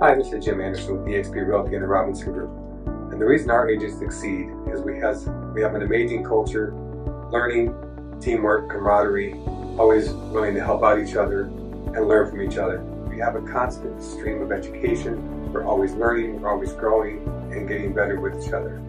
Hi, this is Jim Anderson with eXp Realty and the Robinson Group. And the reason our agents succeed is we has we have an amazing culture, learning, teamwork, camaraderie, always willing to help out each other and learn from each other. We have a constant stream of education. We're always learning, we're always growing and getting better with each other.